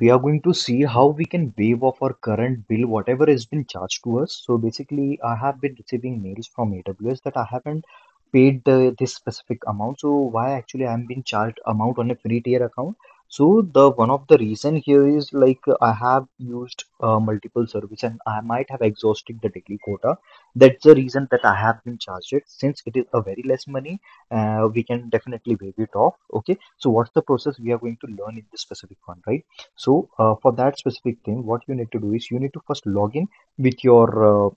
we are going to see how we can waive off our current bill, whatever has been charged to us. So basically, I have been receiving mails from AWS that I haven't paid the, this specific amount. So why actually I'm being charged amount on a free tier account? So the one of the reason here is like I have used uh, multiple service and I might have exhausted the daily quota. That's the reason that I have been charged it. Since it is a very less money, uh, we can definitely waive it off. Okay. So what's the process we are going to learn in this specific one, right? So uh, for that specific thing, what you need to do is you need to first log in with your uh,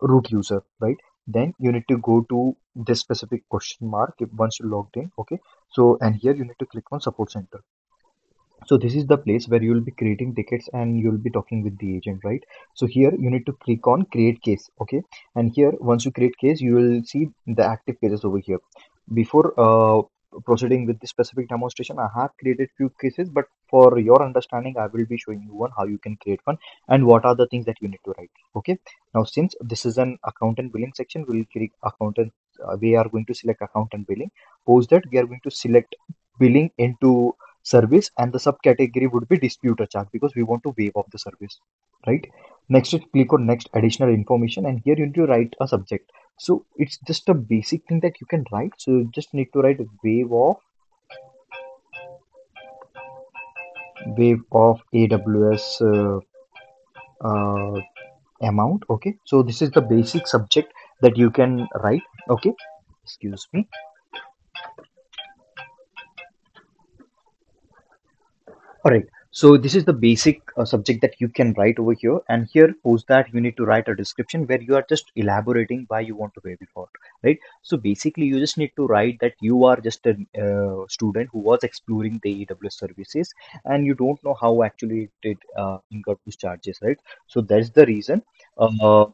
root user, right? Then you need to go to this specific question mark once you logged in. Okay. So and here you need to click on support center so this is the place where you will be creating tickets and you'll be talking with the agent right so here you need to click on create case okay and here once you create case you will see the active cases over here before uh, proceeding with this specific demonstration i have created few cases but for your understanding i will be showing you one how you can create one and what are the things that you need to write okay? Now since this is an account and billing section we'll click accountant uh, we are going to select account and billing. Post that we are going to select billing into service and the subcategory would be dispute or charge because we want to waive off the service right? Next click on next additional information and here you need to write a subject. So it's just a basic thing that you can write. So you just need to write wave of wave of aws uh, uh, amount okay? So this is the basic subject that you can write okay? Excuse me. All right. So this is the basic uh, subject that you can write over here. And here, post that you need to write a description where you are just elaborating why you want to pay before, right? So basically, you just need to write that you are just a uh, student who was exploring the AWS services and you don't know how actually it uh, incur those charges, right? So that's the reason. Uh,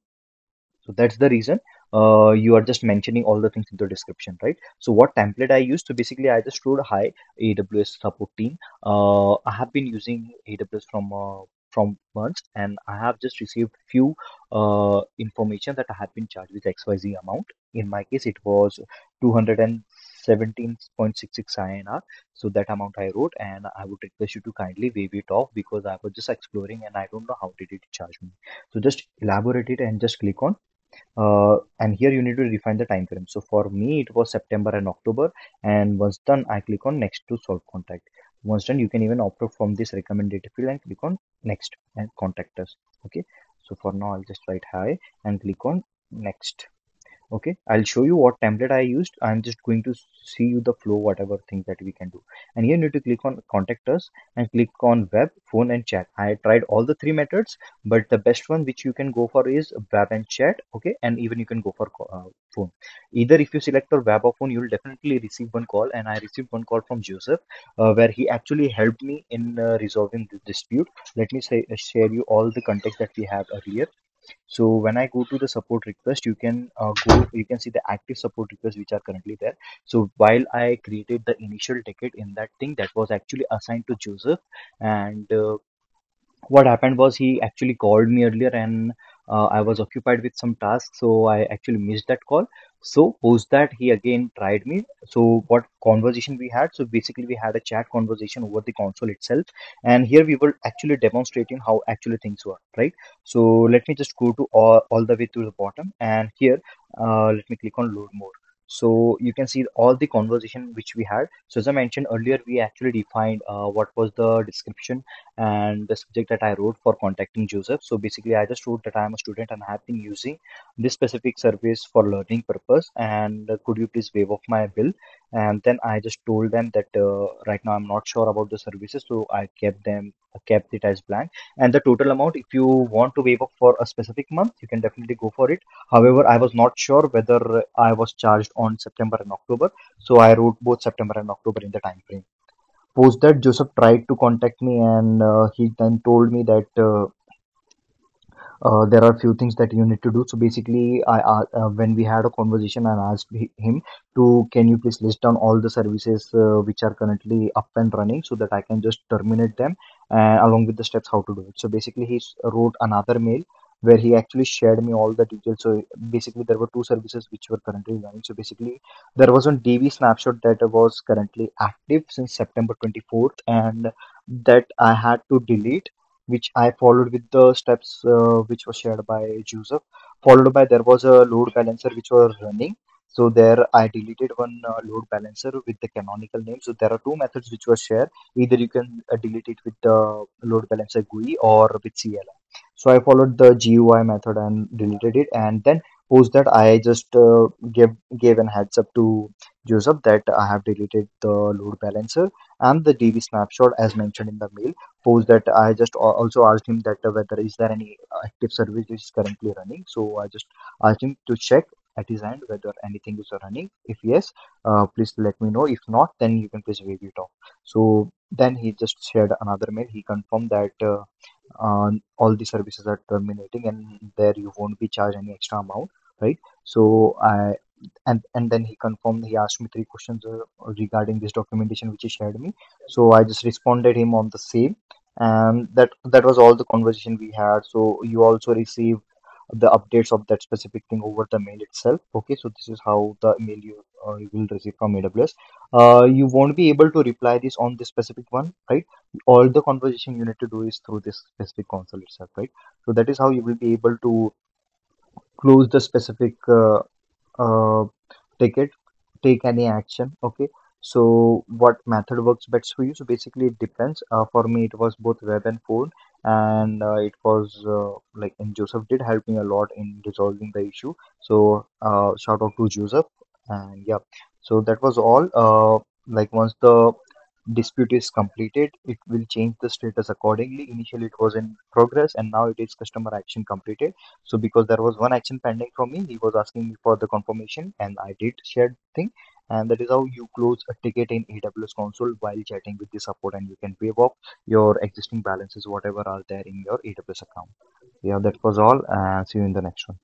so that's the reason uh, you are just mentioning all the things in the description, right? So what template I used? So basically, I just wrote hi AWS support team. Uh, I have been using AWS from uh, from months, and I have just received few uh, information that I have been charged with XYZ amount. In my case, it was 217.66 INR. So that amount I wrote, and I would request you to kindly waive it off because I was just exploring and I don't know how did it charge me. So just elaborate it and just click on uh, and here you need to define the time frame so for me it was september and october. And once done i click on next to solve contact. Once done you can even opt out from this recommended field and click on next and contact us. Okay. So for now i'll just write hi and click on next okay i'll show you what template i used. I'm just going to see you the flow whatever thing that we can do. And here you need to click on contact us and click on web phone and chat. I tried all the three methods but the best one which you can go for is web and chat okay? And even you can go for uh, phone. Either if you select a web or phone you will definitely receive one call. And i received one call from joseph uh, where he actually helped me in uh, resolving the dispute. Let me say share you all the context that we have earlier so when i go to the support request you can uh, go you can see the active support requests which are currently there. So while i created the initial ticket in that thing that was actually assigned to joseph. And uh, what happened was he actually called me earlier and uh, I was occupied with some tasks, so I actually missed that call. So post that he again tried me. So what conversation we had? So basically we had a chat conversation over the console itself, and here we were actually demonstrating how actually things work, right? So let me just go to all, all the way to the bottom, and here uh, let me click on load more so you can see all the conversation which we had so as i mentioned earlier we actually defined uh, what was the description and the subject that i wrote for contacting joseph. So basically i just wrote that i am a student and i have been using this specific service for learning purpose. And could you please waive off my bill? And then i just told them that uh, right now i'm not sure about the services so i kept them I kept it as blank. And the total amount if you want to waive off for a specific month you can definitely go for it. However i was not sure whether i was charged on september and october. So i wrote both september and october in the time frame post that joseph tried to contact me and uh, he then told me that uh, uh, there are a few things that you need to do. So basically i uh, uh, when we had a conversation i asked him to can you please list down all the services uh, which are currently up and running so that i can just terminate them uh, along with the steps how to do it? So basically he wrote another mail where he actually shared me all the details so basically there were two services which were currently running so basically there was one db snapshot that was currently active since september 24th and that I had to delete, which I followed with the steps uh, which was shared by Joseph. Followed by there was a load balancer which was running. So there I deleted one uh, load balancer with the canonical name. So there are two methods which were shared. Either you can uh, delete it with the load balancer GUI or with CLI. So I followed the GUI method and deleted it, and then post that I just uh, gave gave an heads up to Joseph that I have deleted the load balancer and the DB snapshot as mentioned in the mail. Post that I just also asked him that uh, whether is there any active service which is currently running. So I just asked him to check at his end whether anything is running. If yes, uh, please let me know. If not, then you can please waive it off. So then he just shared another mail. He confirmed that uh, uh, all the services are terminating and there you won't be charged any extra amount, right? So I and and then he confirmed he asked me three questions uh, regarding this documentation which he shared me so i just responded him on the same and that that was all the conversation we had so you also received the updates of that specific thing over the mail itself. Okay so this is how the mail you, uh, you will receive from aws uh, you won't be able to reply this on this specific one right? All the conversation you need to do is through this specific console itself right? So that is how you will be able to close the specific uh, uh, ticket take any action okay? So what method works best for you? So basically it depends. Uh, for me it was both web and phone and uh, it was uh, like and joseph did help me a lot in resolving the issue. So uh, shout out to joseph. And yeah. So that was all. Uh, like once the dispute is completed it will change the status accordingly. Initially it was in progress and now it is customer action completed. So because there was one action pending from me he was asking me for the confirmation and i did share the thing and that is how you close a ticket in aws console while chatting with the support and you can pay off your existing balances whatever are there in your aws account. Yeah that was all uh, see you in the next one